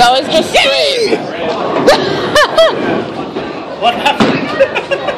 That was just straight. what happened?